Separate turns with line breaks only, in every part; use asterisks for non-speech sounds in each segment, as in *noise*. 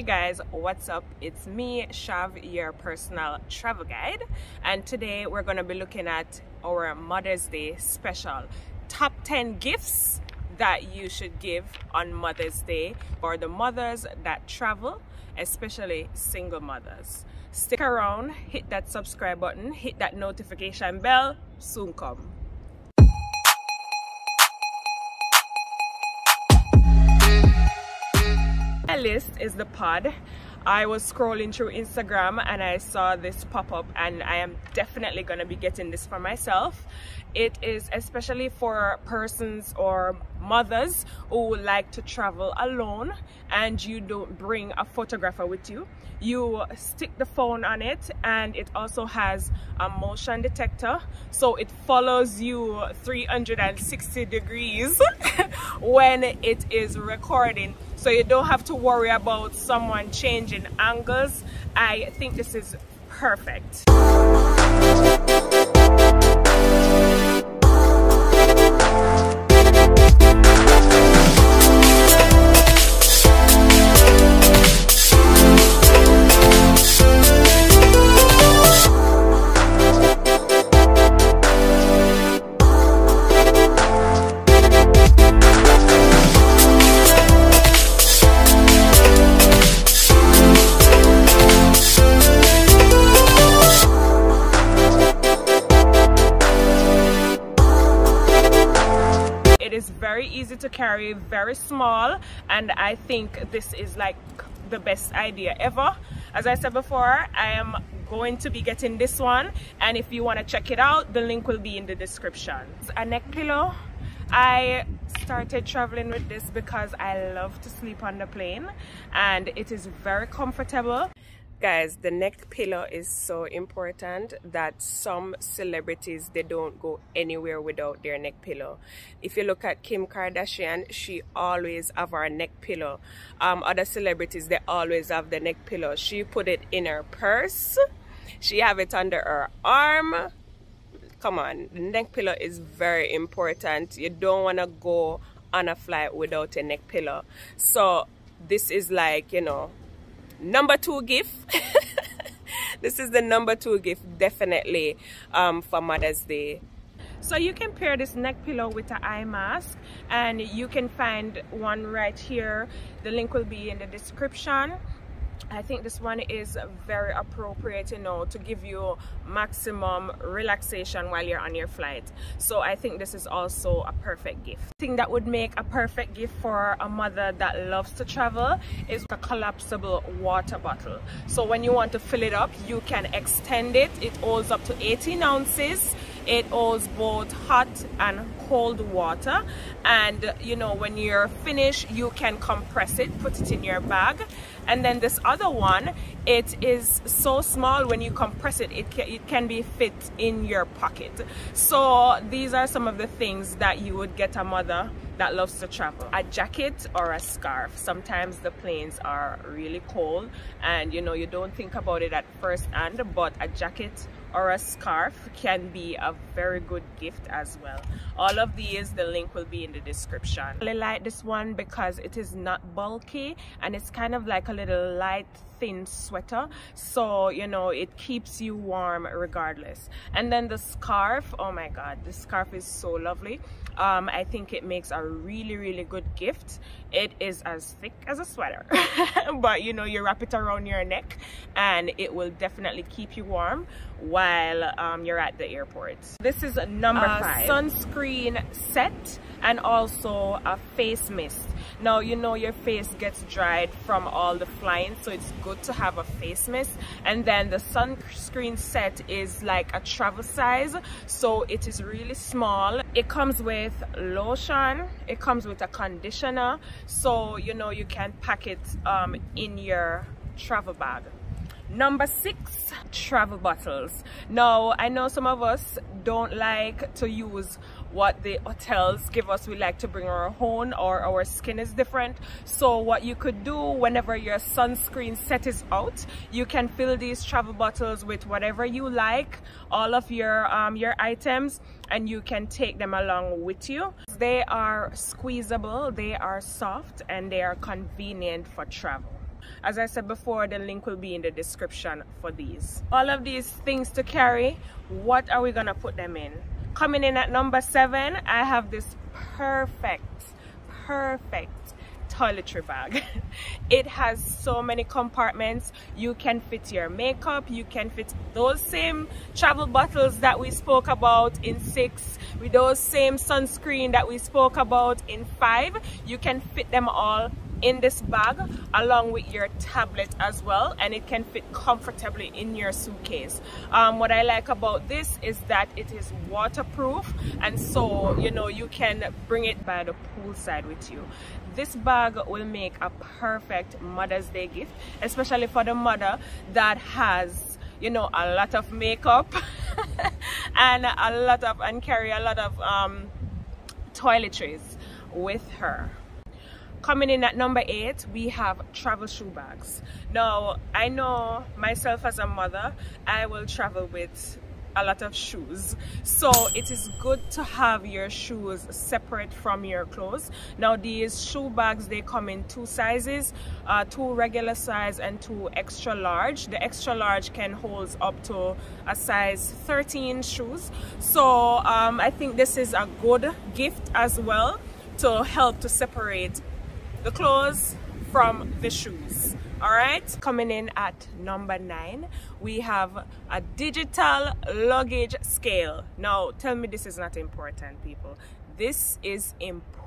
Hey guys, what's up? It's me, Shav, your personal travel guide, and today we're going to be looking at our Mother's Day special top 10 gifts that you should give on Mother's Day for the mothers that travel, especially single mothers. Stick around, hit that subscribe button, hit that notification bell, soon come. List is the pod. I was scrolling through Instagram and I saw this pop up and I am definitely going to be getting this for myself. It is especially for persons or mothers who like to travel alone and you don't bring a photographer with you. You stick the phone on it and it also has a motion detector so it follows you 360 degrees *laughs* when it is recording so you don't have to worry about someone changing angles. I think this is perfect. Easy to carry very small and I think this is like the best idea ever. As I said before I am going to be getting this one and if you want to check it out the link will be in the description. A neck pillow. I started traveling with this because I love to sleep on the plane and it is very comfortable guys the neck pillow is so important that some celebrities they don't go anywhere without their neck pillow. If you look at kim kardashian she always have her neck pillow. Um, other celebrities they always have the neck pillow. She put it in her purse. She have it under her arm. Come on the neck pillow is very important. You don't want to go on a flight without a neck pillow. So this is like you know number two gift. *laughs* This is the number two gift definitely um, for mother's day. So you can pair this neck pillow with an eye mask and you can find one right here. The link will be in the description I think this one is very appropriate you know to give you maximum relaxation while you're on your flight. So I think this is also a perfect gift. Thing that would make a perfect gift for a mother that loves to travel is a collapsible water bottle. So when you want to fill it up you can extend it. It holds up to 18 ounces. It holds both hot and cold water. And you know when you're finished you can compress it put it in your bag and then this other one it is so small when you compress it it can, it can be fit in your pocket. So these are some of the things that you would get a mother that loves to travel. A jacket or a scarf. Sometimes the planes are really cold and you know you don't think about it at first hand but a jacket or a scarf can be a very good gift as well. All of these the link will be in the description. I really like this one because it is not bulky and it's kind of like a little light thin sweater so you know it keeps you warm regardless. And then the scarf oh my god the scarf is so lovely. Um, I think it makes a really really good gift. It is as thick as a sweater *laughs* but you know you wrap it around your neck and it will definitely keep you warm while um, you're at the airport. This is number uh, five. sunscreen set and also a face mist. Now you know your face gets dried from all the flying so it's good to have a face mist and then the sunscreen set is like a travel size so it is really small. It comes with lotion. It comes with a conditioner. So you know you can pack it um, in your travel bag. Number six travel bottles. Now i know some of us don't like to use what the hotels give us. We like to bring our own or our skin is different. So what you could do whenever your sunscreen set is out you can fill these travel bottles with whatever you like all of your um, your items and you can take them along with you. They are squeezable they are soft and they are convenient for travel. As I said before the link will be in the description for these. All of these things to carry what are we gonna put them in coming in at number seven I have this perfect perfect toiletry bag. *laughs* It has so many compartments. You can fit your makeup you can fit those same travel bottles that we spoke about in six with those same sunscreen that we spoke about in five. You can fit them all in this bag along with your tablet as well and it can fit comfortably in your suitcase. Um, what I like about this is that it is waterproof and so you know you can bring it by the poolside with you. This bag will make a perfect Mother's Day gift especially for the mother that has you know a lot of makeup *laughs* and a lot of and carry a lot of um, toiletries with her coming in at number eight we have travel shoe bags. Now i know myself as a mother i will travel with a lot of shoes. So it is good to have your shoes separate from your clothes. Now these shoe bags they come in two sizes uh, two regular size and two extra large. The extra large can hold up to a size 13 shoes. So um, I think this is a good gift as well to help to separate the clothes from the shoes. All right coming in at number nine we have a digital luggage scale. Now tell me this is not important people. This is important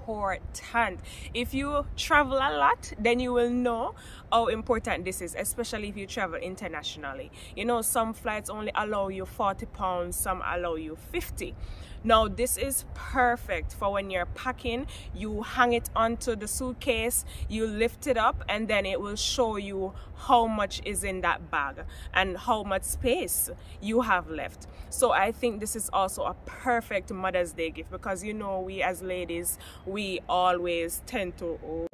if you travel a lot then you will know how important this is especially if you travel internationally. You know some flights only allow you 40 pounds some allow you 50 now this is perfect for when you're packing you hang it onto the suitcase you lift it up and then it will show you how much is in that bag and how much space you have left. So I think this is also a perfect Mother's Day gift because you know we as ladies we always tend to over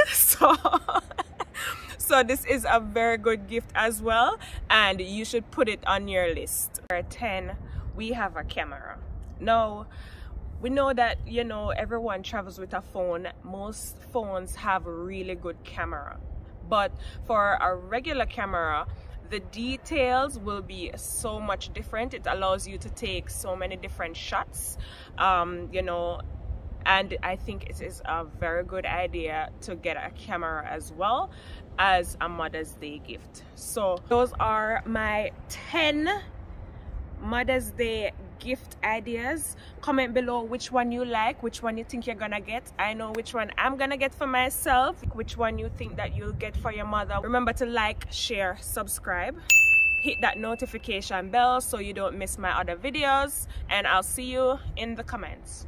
*laughs* so so this is a very good gift as well and you should put it on your list. Number 10 we have a camera. Now we know that you know everyone travels with a phone. Most phones have a really good camera. But for a regular camera the details will be so much different. It allows you to take so many different shots um, you know and I think it is a very good idea to get a camera as well as a Mother's Day gift. So those are my 10 Mother's Day gift ideas. Comment below which one you like which one you think you're gonna get. I know which one I'm gonna get for myself which one you think that you'll get for your mother. Remember to like share subscribe. Hit that notification bell so you don't miss my other videos. And I'll see you in the comments.